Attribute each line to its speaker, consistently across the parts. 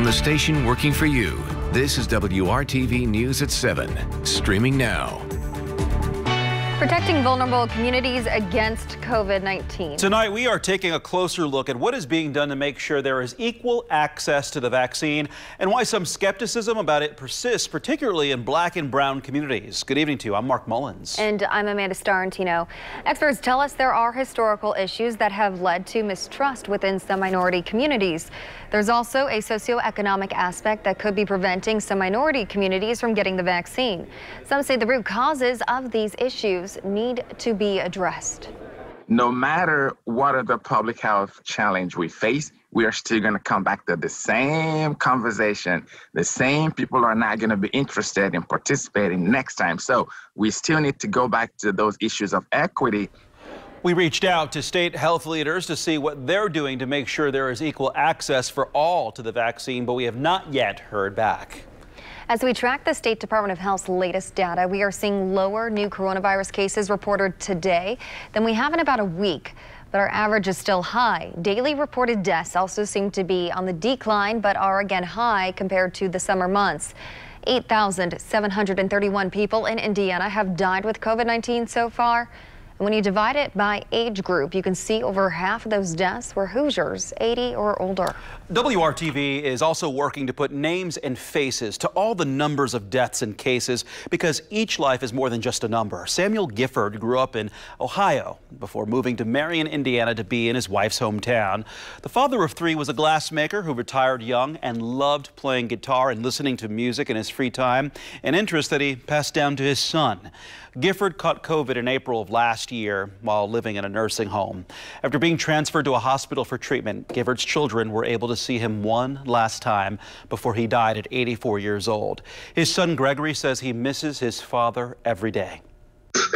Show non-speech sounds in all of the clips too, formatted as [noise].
Speaker 1: From the station working for you, this is WRTV News at 7, streaming now.
Speaker 2: Protecting vulnerable communities against COVID-19.
Speaker 3: Tonight, we are taking a closer look at what is being done to make sure there is equal access to the vaccine and why some skepticism about it persists, particularly in black and brown communities. Good evening to you. I'm Mark Mullins.
Speaker 2: And I'm Amanda Starrantino. Experts tell us there are historical issues that have led to mistrust within some minority communities. There's also a socioeconomic aspect that could be preventing some minority communities from getting the vaccine. Some say the root causes of these issues need to be addressed.
Speaker 4: No matter what the public health challenge we face, we are still going to come back to the same conversation. The same people are not going to be interested in participating next time. So we still need to go back to those issues of equity
Speaker 3: we reached out to state health leaders to see what they're doing to make sure there is equal access for all to the vaccine, but we have not yet heard back.
Speaker 2: As we track the State Department of Health's latest data, we are seeing lower new coronavirus cases reported today than we have in about a week. But our average is still high. Daily reported deaths also seem to be on the decline, but are again high compared to the summer months. 8,731 people in Indiana have died with COVID-19 so far. When you divide it by age group, you can see over half of those deaths were Hoosiers, 80 or older.
Speaker 3: WRTV is also working to put names and faces to all the numbers of deaths and cases because each life is more than just a number. Samuel Gifford grew up in Ohio before moving to Marion, Indiana to be in his wife's hometown. The father of three was a glassmaker who retired young and loved playing guitar and listening to music in his free time, an interest that he passed down to his son. Gifford caught COVID in April of last year while living in a nursing home. After being transferred to a hospital for treatment, Gifford's children were able to see him one last time before he died at 84 years old. His son Gregory says he misses his father every day.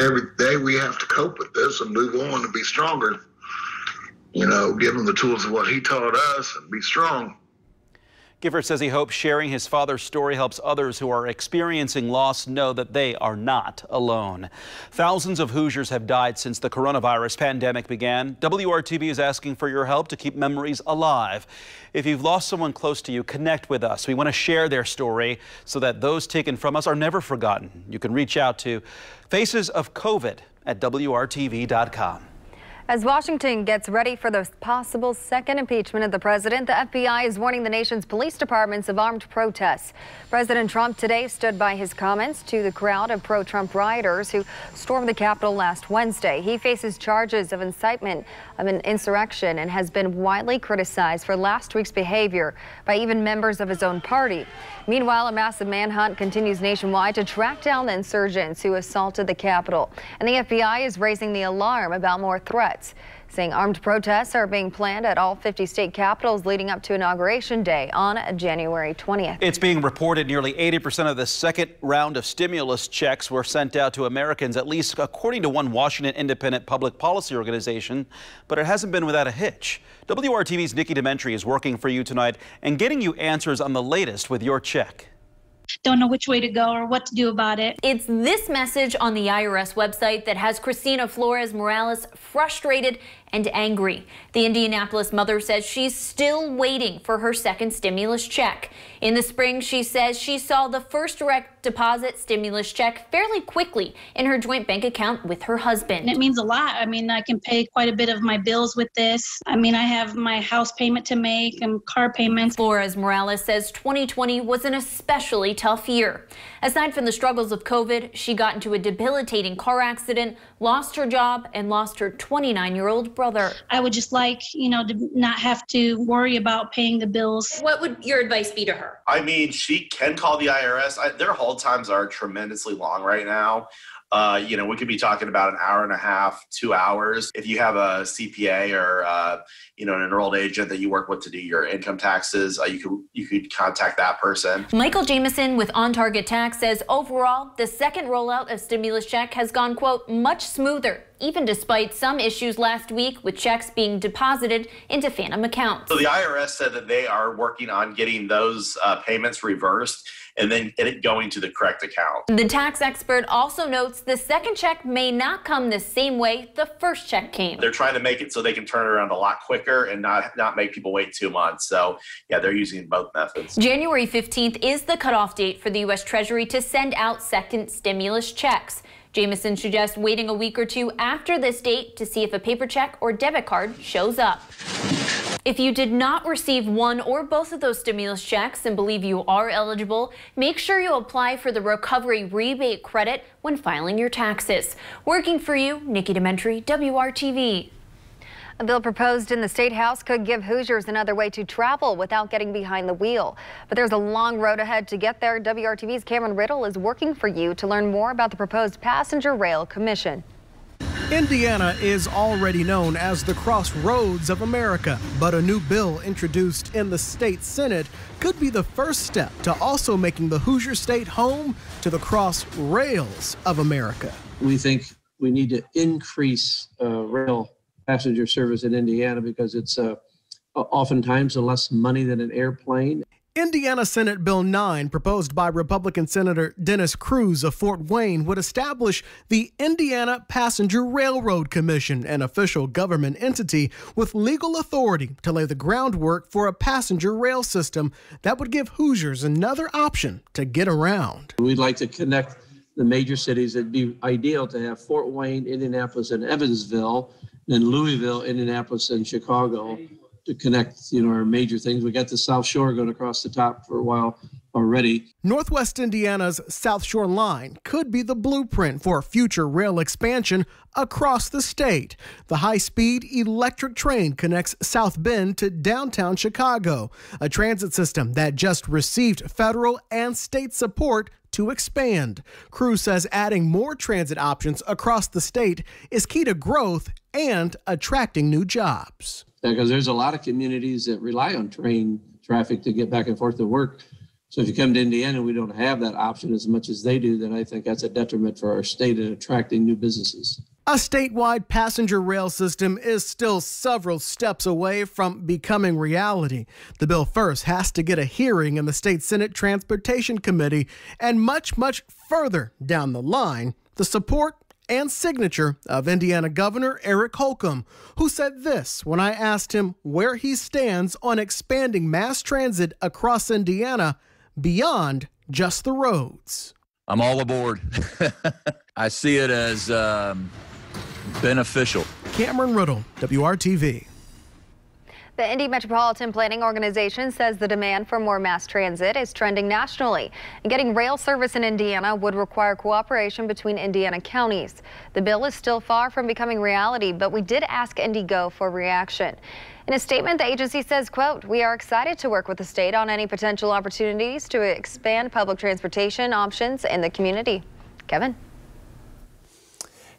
Speaker 5: Every day we have to cope with this and move on and be stronger. You know, give him the tools of what he taught us and be strong.
Speaker 3: Gifford says he hopes sharing his father's story helps others who are experiencing loss know that they are not alone. Thousands of Hoosiers have died since the coronavirus pandemic began. WRTV is asking for your help to keep memories alive. If you've lost someone close to you, connect with us. We want to share their story so that those taken from us are never forgotten. You can reach out to Faces of COVID at WRTV.com.
Speaker 2: As Washington gets ready for the possible second impeachment of the president, the FBI is warning the nation's police departments of armed protests. President Trump today stood by his comments to the crowd of pro-Trump rioters who stormed the Capitol last Wednesday. He faces charges of incitement of an insurrection and has been widely criticized for last week's behavior by even members of his own party. Meanwhile, a massive manhunt continues nationwide to track down the insurgents who assaulted the Capitol. And the FBI is raising the alarm about more threats saying armed protests are being planned at all 50 state capitals leading up to Inauguration Day on January 20th.
Speaker 3: It's being reported nearly 80% of the second round of stimulus checks were sent out to Americans, at least according to one Washington independent public policy organization, but it hasn't been without a hitch. WRTV's Nikki DeMentri is working for you tonight and getting you answers on the latest with your check
Speaker 6: don't know which way to go or what to do about it.
Speaker 7: It's this message on the IRS website that has Christina Flores Morales frustrated and angry. The Indianapolis mother says she's still waiting for her second stimulus check. In the spring, she says she saw the first direct deposit stimulus check fairly quickly in her joint bank account with her husband.
Speaker 6: It means a lot. I mean, I can pay quite a bit of my bills with this. I mean, I have my house payment to make and car payments.
Speaker 7: Flores Morales says 2020 was an especially tough year. Aside from the struggles of COVID, she got into a debilitating car accident, lost her job, and lost her 29 year old brother.
Speaker 6: I would just like, you know, to not have to worry about paying the bills.
Speaker 7: What would your advice be to her?
Speaker 8: I mean, she can call the IRS. I, their hold times are tremendously long right now. Uh, you know, we could be talking about an hour and a half, two hours. If you have a CPA or uh, you know an enrolled agent that you work with to do your income taxes, uh, you could you could contact that person.
Speaker 7: Michael Jameson with On Target Tax says overall, the second rollout of stimulus check has gone quote much smoother even despite some issues last week with checks being deposited into phantom accounts.
Speaker 8: So the IRS said that they are working on getting those uh, payments reversed and then it going to the correct account.
Speaker 7: The tax expert also notes the second check may not come the same way the first check came.
Speaker 8: They're trying to make it so they can turn it around a lot quicker and not not make people wait two months. So yeah, they're using both methods.
Speaker 7: January 15th is the cutoff date for the U.S. Treasury to send out second stimulus checks. Jamieson suggests waiting a week or two after this date to see if a paper check or debit card shows up. If you did not receive one or both of those stimulus checks and believe you are eligible, make sure you apply for the recovery rebate credit when filing your taxes. Working for you, Nikki DeMentri, WRTV.
Speaker 2: A bill proposed in the State House could give Hoosiers another way to travel without getting behind the wheel. But there's a long road ahead to get there. WRTV's Cameron Riddle is working for you to learn more about the proposed Passenger Rail Commission.
Speaker 9: Indiana is already known as the crossroads of America, but a new bill introduced in the state Senate could be the first step to also making the Hoosier State home to the cross rails of America.
Speaker 10: We think we need to increase uh, rail passenger service in Indiana because it's uh, oftentimes less money than an airplane.
Speaker 9: Indiana Senate Bill 9, proposed by Republican Senator Dennis Kruse of Fort Wayne, would establish the Indiana Passenger Railroad Commission, an official government entity with legal authority to lay the groundwork for a passenger rail system that would give Hoosiers another option to get around.
Speaker 10: We'd like to connect the major cities. It'd be ideal to have Fort Wayne, Indianapolis, and Evansville then Louisville, Indianapolis, and Chicago to connect, you know, our major things. We got the South Shore going across the top for a while already.
Speaker 9: Northwest Indiana's South Shore Line could be the blueprint for future rail expansion across the state. The high speed electric train connects South Bend to downtown Chicago, a transit system that just received federal and state support to expand. Kruse says adding more transit options across the state is key to growth and attracting new jobs.
Speaker 10: Because there's a lot of communities that rely on train traffic to get back and forth to work. So if you come to Indiana, we don't have that option as much as they do, then I think that's a detriment for our state in attracting new businesses.
Speaker 9: A statewide passenger rail system is still several steps away from becoming reality. The bill first has to get a hearing in the state Senate Transportation Committee, and much, much further down the line, the support and signature of Indiana Governor Eric Holcomb, who said this when I asked him where he stands on expanding mass transit across Indiana beyond just the roads.
Speaker 11: I'm all aboard. [laughs] I see it as um, beneficial.
Speaker 9: Cameron Riddle, WRTV.
Speaker 2: The Indy Metropolitan Planning Organization says the demand for more mass transit is trending nationally. And getting rail service in Indiana would require cooperation between Indiana counties. The bill is still far from becoming reality, but we did ask IndyGo for reaction. In a statement, the agency says, quote, we are excited to work with the state on any potential opportunities to expand public transportation options in the community. Kevin.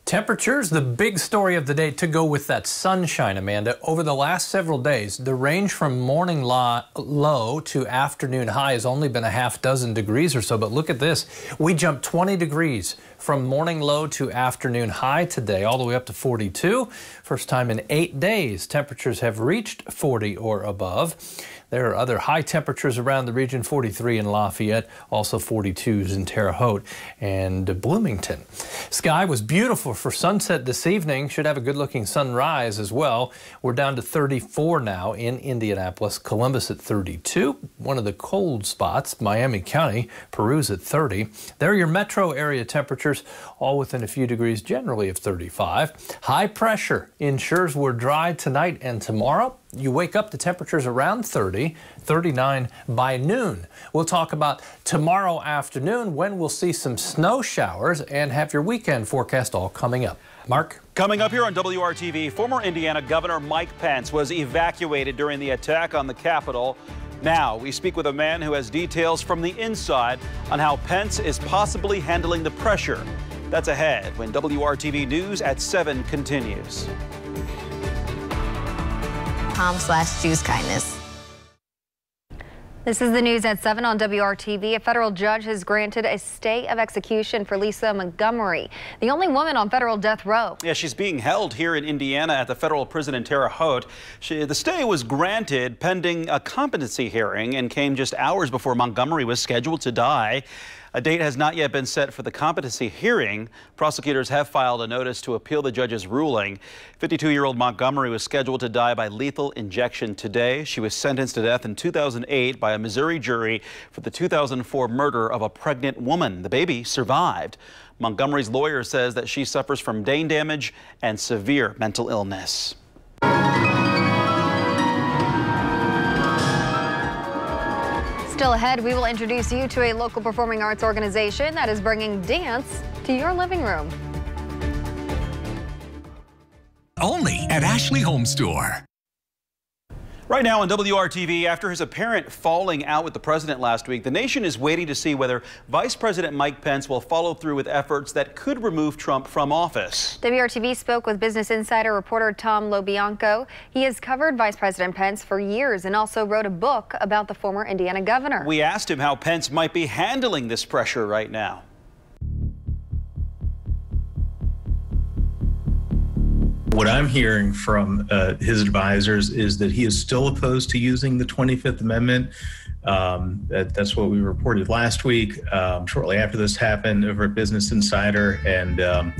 Speaker 12: Temperatures, the big story of the day to go with that sunshine, Amanda. Over the last several days, the range from morning low to afternoon high has only been a half dozen degrees or so. But look at this. We jumped 20 degrees from morning low to afternoon high today, all the way up to 42. First time in eight days, temperatures have reached 40 or above. There are other high temperatures around the region, 43 in Lafayette, also 42s in Terre Haute and Bloomington. Sky was beautiful for sunset this evening. Should have a good looking sunrise as well. We're down to 34 now in Indianapolis, Columbus at 32. One of the cold spots, Miami County, Peru's at 30. There are your metro area temperatures, all within a few degrees generally of 35. High pressure ensures we're dry tonight and tomorrow you wake up the temperatures around 30, 39 by noon. We'll talk about tomorrow afternoon when we'll see some snow showers and have your weekend forecast all coming up. Mark?
Speaker 3: Coming up here on WRTV, former Indiana Governor Mike Pence was evacuated during the attack on the Capitol. Now, we speak with a man who has details from the inside on how Pence is possibly handling the pressure. That's ahead when WRTV News at 7 continues
Speaker 13: slash choose.
Speaker 2: This is the news at 7 on WRTV. A federal judge has granted a stay of execution for Lisa Montgomery, the only woman on federal death row.
Speaker 3: Yeah, she's being held here in Indiana at the federal prison in Terre Haute. She, the stay was granted pending a competency hearing and came just hours before Montgomery was scheduled to die. A date has not yet been set for the competency hearing. Prosecutors have filed a notice to appeal the judge's ruling. 52-year-old Montgomery was scheduled to die by lethal injection today. She was sentenced to death in 2008 by a Missouri jury for the 2004 murder of a pregnant woman. The baby survived. Montgomery's lawyer says that she suffers from brain damage and severe mental illness.
Speaker 2: Still ahead, we will introduce you to a local performing arts organization that is bringing dance to your living room.
Speaker 1: Only at Ashley Home Store.
Speaker 3: Right now on WRTV, after his apparent falling out with the president last week, the nation is waiting to see whether Vice President Mike Pence will follow through with efforts that could remove Trump from office.
Speaker 2: WRTV spoke with Business Insider reporter Tom LoBianco. He has covered Vice President Pence for years and also wrote a book about the former Indiana governor.
Speaker 3: We asked him how Pence might be handling this pressure right now.
Speaker 13: What I'm hearing from uh, his advisors is that he is still opposed to using the 25th Amendment. Um, that, that's what we reported last week, um, shortly after this happened over at Business Insider, and um,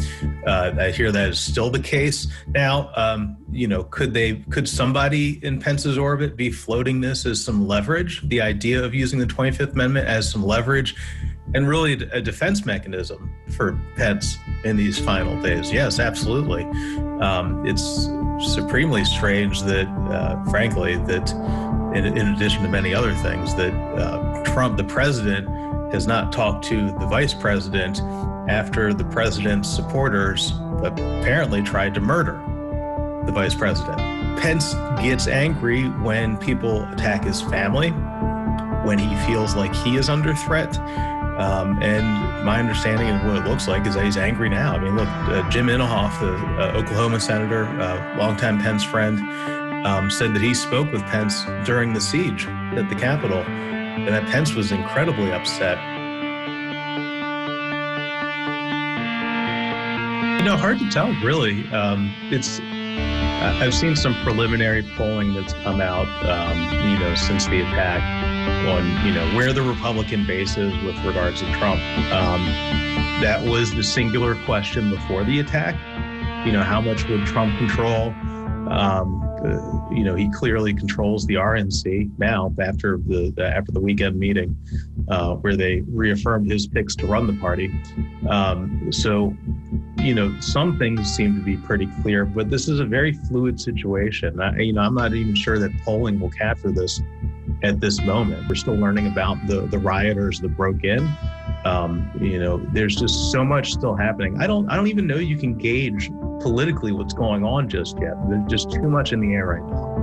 Speaker 13: uh, I hear that is still the case. Now, um, you know, could they, could somebody in Pence's orbit be floating this as some leverage? The idea of using the 25th Amendment as some leverage and really a defense mechanism for Pence in these final days. Yes, absolutely. Um, it's supremely strange that, uh, frankly, that in, in, addition to many other things, that uh, Trump, the president, has not talked to the vice president after the president's supporters apparently tried to murder the vice president. Pence gets angry when people attack his family, when he feels like he is under threat um, and my understanding of what it looks like is that he's angry now. I mean, look, uh, Jim Inhofe, the uh, Oklahoma senator, uh, longtime Pence friend, um, said that he spoke with Pence during the siege at the Capitol, and that Pence was incredibly upset. You know, hard to tell, really. Um, it's I've seen some preliminary polling that's come out, um, you know, since the attack on, you know, where the Republican base is with regards to Trump. Um, that was the singular question before the attack. You know, how much would Trump control? Um, uh, you know, he clearly controls the RNC now after the, the after the weekend meeting, uh, where they reaffirmed his picks to run the party. Um, so, you know, some things seem to be pretty clear, but this is a very fluid situation. I, you know, I'm not even sure that polling will capture this at this moment. We're still learning about the the rioters that broke in. Um, you know, there's just so much still happening. I don't I don't even know you can gauge politically what's going on just yet. There's just too much in the air right now.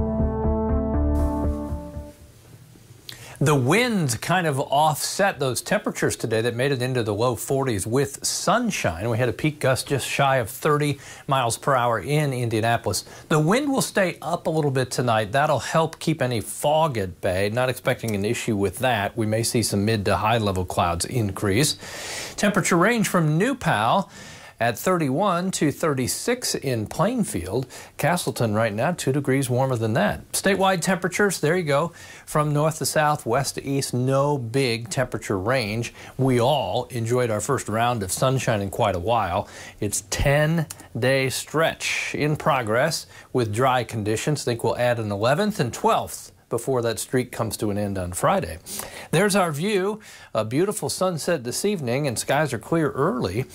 Speaker 12: The wind kind of offset those temperatures today that made it into the low 40s with sunshine. We had a peak gust just shy of 30 miles per hour in Indianapolis. The wind will stay up a little bit tonight. That'll help keep any fog at bay. Not expecting an issue with that. We may see some mid to high level clouds increase. Temperature range from New Pal at 31 to 36 in Plainfield. Castleton right now, 2 degrees warmer than that. Statewide temperatures, there you go. From north to south, west to east, no big temperature range. We all enjoyed our first round of sunshine in quite a while. It's 10 day stretch in progress with dry conditions. think we'll add an 11th and 12th before that streak comes to an end on Friday. There's our view. A beautiful sunset this evening and skies are clear early.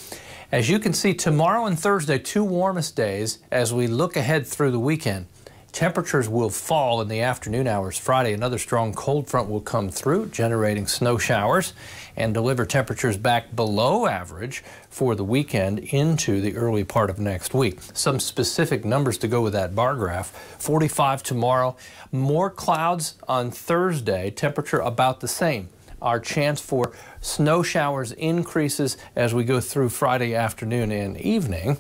Speaker 12: As you can see, tomorrow and Thursday, two warmest days as we look ahead through the weekend. Temperatures will fall in the afternoon hours. Friday, another strong cold front will come through, generating snow showers and deliver temperatures back below average for the weekend into the early part of next week. Some specific numbers to go with that bar graph. 45 tomorrow, more clouds on Thursday, temperature about the same our chance for snow showers increases as we go through Friday afternoon and evening.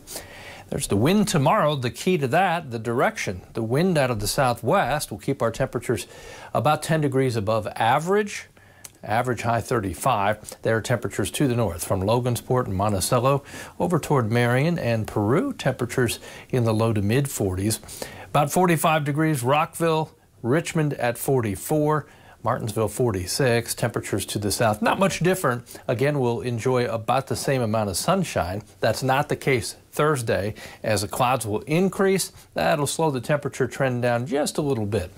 Speaker 12: There's the wind tomorrow. The key to that, the direction. The wind out of the southwest will keep our temperatures about 10 degrees above average. Average high 35. There are temperatures to the north from Logansport and Monticello over toward Marion and Peru. Temperatures in the low to mid 40s. About 45 degrees Rockville, Richmond at 44. Martinsville 46, temperatures to the south not much different. Again, we'll enjoy about the same amount of sunshine. That's not the case Thursday as the clouds will increase. That'll slow the temperature trend down just a little bit.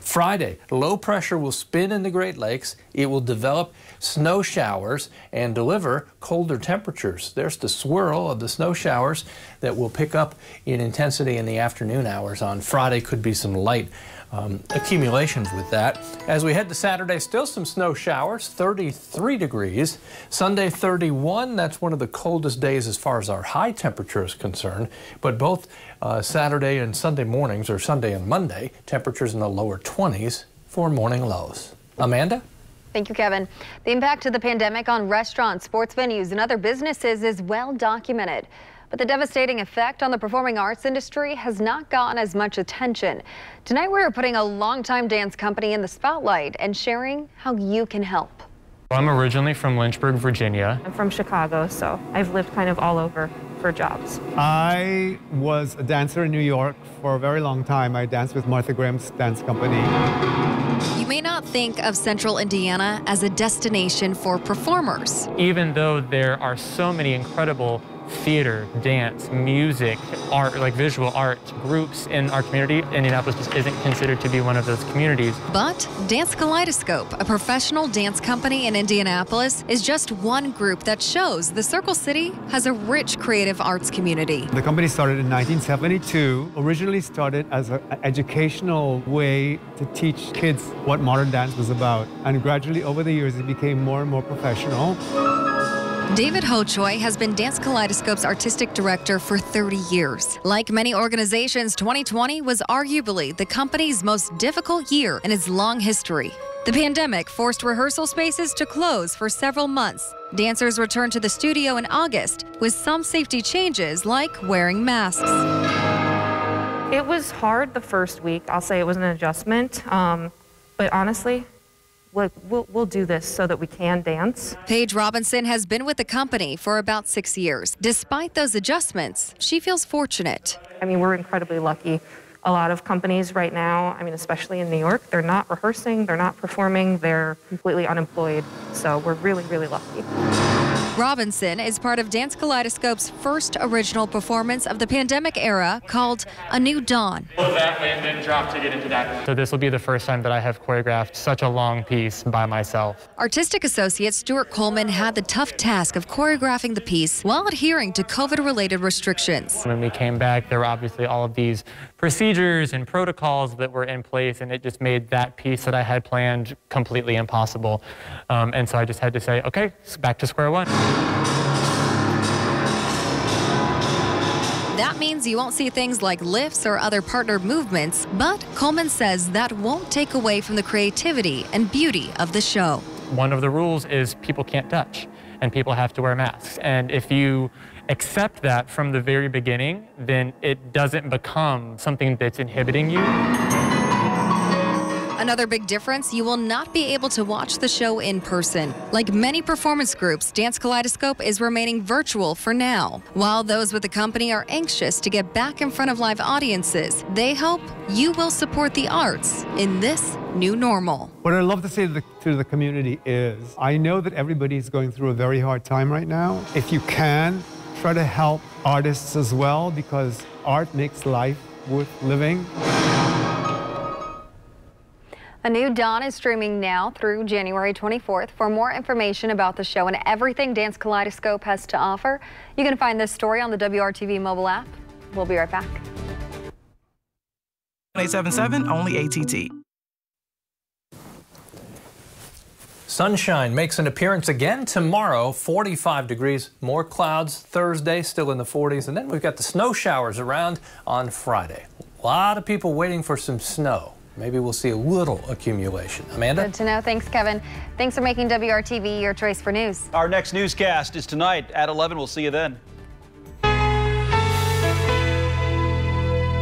Speaker 12: Friday, low pressure will spin in the Great Lakes. It will develop snow showers and deliver colder temperatures. There's the swirl of the snow showers that will pick up in intensity in the afternoon hours on Friday. Could be some light um, accumulations with that. As we head to Saturday, still some snow showers, 33 degrees. Sunday, 31. That's one of the coldest days as far as our high temperature is concerned. But both uh, Saturday and Sunday mornings, or Sunday and Monday, temperatures in the lower 20s for morning lows. Amanda?
Speaker 2: Thank you, Kevin. The impact of the pandemic on restaurants, sports venues, and other businesses is well documented. But the devastating effect on the performing arts industry has not gotten as much attention. Tonight, we're putting a longtime dance company in the spotlight and sharing how you can help.
Speaker 14: I'm originally from Lynchburg, Virginia.
Speaker 15: I'm from Chicago, so I've lived kind of all over for jobs.
Speaker 16: I was a dancer in New York for a very long time. I danced with Martha Graham's dance company.
Speaker 2: You may not think of Central Indiana as a destination for performers.
Speaker 14: Even though there are so many incredible theater, dance, music, art, like visual art groups in our community, Indianapolis just isn't considered to be one of those communities.
Speaker 2: But Dance Kaleidoscope, a professional dance company in Indianapolis, is just one group that shows the Circle City has a rich creative arts community.
Speaker 16: The company started in 1972, originally started as an educational way to teach kids what modern dance was about. And gradually over the years, it became more and more professional.
Speaker 2: David Hochoy has been Dance Kaleidoscope's artistic director for 30 years. Like many organizations, 2020 was arguably the company's most difficult year in its long history. The pandemic forced rehearsal spaces to close for several months. Dancers returned to the studio in August with some safety changes like wearing masks.
Speaker 15: It was hard the first week. I'll say it was an adjustment. Um, but honestly, we'll, we'll, we'll do this so that we can dance.
Speaker 2: Paige Robinson has been with the company for about six years. Despite those adjustments, she feels fortunate.
Speaker 15: I mean, we're incredibly lucky. A lot of companies right now, I mean, especially in New York, they're not rehearsing, they're not performing, they're completely unemployed. So we're really, really lucky.
Speaker 2: Robinson is part of Dance Kaleidoscope's first original performance of the pandemic era called A New Dawn.
Speaker 14: that and then drop to get into that. So this will be the first time that I have choreographed such a long piece by myself.
Speaker 2: Artistic associate Stuart Coleman had the tough task of choreographing the piece while adhering to COVID-related restrictions.
Speaker 14: When we came back, there were obviously all of these procedures and protocols that were in place, and it just made that piece that I had planned completely impossible. Um, and so I just had to say, okay, back to square one.
Speaker 2: That means you won't see things like lifts or other partner movements, but Coleman says that won't take away from the creativity and beauty of the show.
Speaker 14: One of the rules is people can't touch and people have to wear masks. And if you accept that from the very beginning, then it doesn't become something that's inhibiting you.
Speaker 2: Another big difference, you will not be able to watch the show in person. Like many performance groups, Dance Kaleidoscope is remaining virtual for now. While those with the company are anxious to get back in front of live audiences, they hope you will support the arts in this new normal.
Speaker 16: What I'd love to say to the, to the community is I know that everybody is going through a very hard time right now. If you can, try to help artists as well because art makes life worth living.
Speaker 2: A new Dawn is streaming now through January 24th. For more information about the show and everything Dance Kaleidoscope has to offer, you can find this story on the WRTV mobile app. We'll be right back.
Speaker 17: 877 only ATT.
Speaker 12: Sunshine makes an appearance again tomorrow, 45 degrees, more clouds Thursday, still in the 40s, and then we've got the snow showers around on Friday. A lot of people waiting for some snow. Maybe we'll see a little accumulation. Amanda?
Speaker 2: Good to know. Thanks, Kevin. Thanks for making WRTV your choice for news.
Speaker 3: Our next newscast is tonight at 11. We'll see you then.